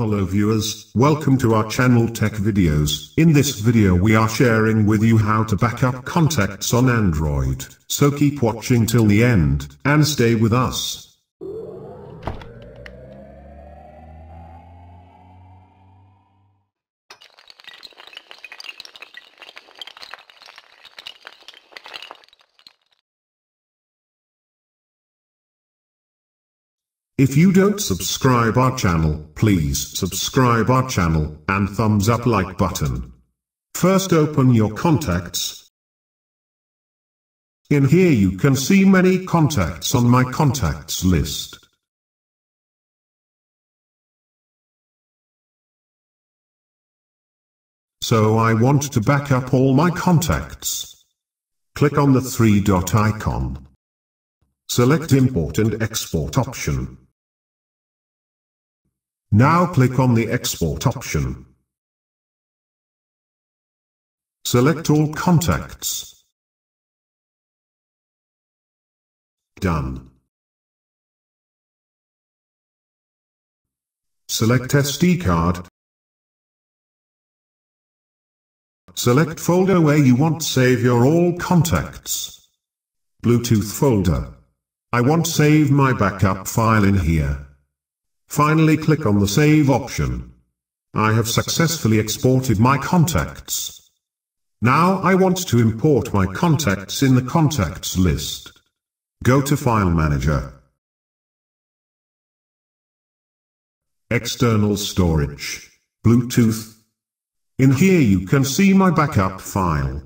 Hello viewers, welcome to our channel Tech Videos. In this video we are sharing with you how to back up contacts on Android. So keep watching till the end, and stay with us. If you don't subscribe our channel, please subscribe our channel and thumbs up like button. First open your contacts. In here you can see many contacts on my contacts list. So I want to back up all my contacts. Click on the three dot icon. Select import and export option. Now click on the export option. Select all contacts. Done. Select SD card. Select folder where you want to save your all contacts. Bluetooth folder. I want save my backup file in here. Finally click on the Save option. I have successfully exported my contacts. Now I want to import my contacts in the contacts list. Go to File Manager. External Storage. Bluetooth. In here you can see my backup file.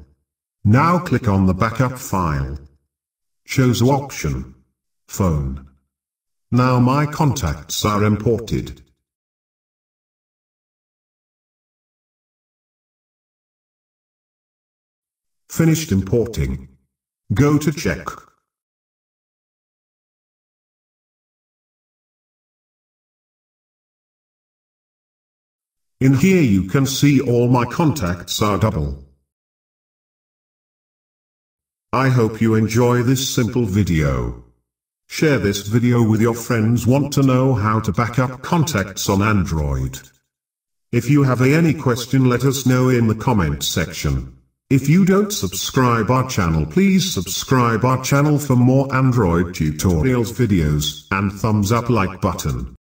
Now click on the backup file. Choose option. Phone. Now my contacts are imported. Finished importing. Go to check. In here you can see all my contacts are double. I hope you enjoy this simple video. Share this video with your friends want to know how to back up contacts on Android. If you have any question let us know in the comment section. If you don't subscribe our channel please subscribe our channel for more Android tutorials videos, and thumbs up like button.